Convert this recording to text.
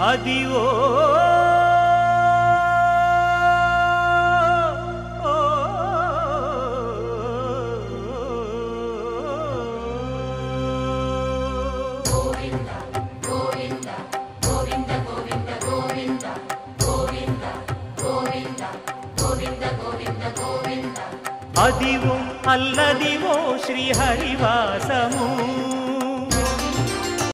ಅದಿವೋ Adivo Alladivo శ్రీహరివాసము